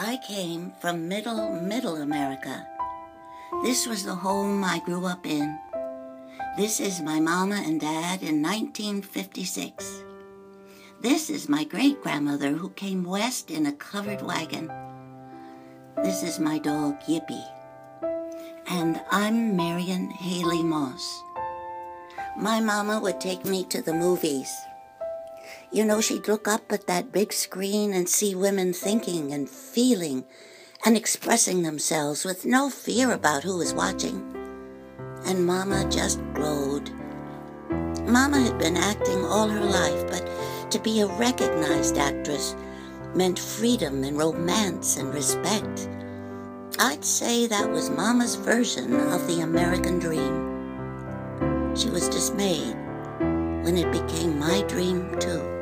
I came from middle, middle America. This was the home I grew up in. This is my mama and dad in 1956. This is my great grandmother who came west in a covered wagon. This is my dog Yippee. And I'm Marian Hailey-Moss. My mama would take me to the movies. You know, she'd look up at that big screen and see women thinking and feeling and expressing themselves with no fear about who was watching. And Mama just glowed. Mama had been acting all her life, but to be a recognized actress meant freedom and romance and respect. I'd say that was Mama's version of the American dream. She was dismayed when it became my dream, too.